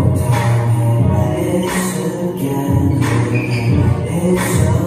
It's again, it's again.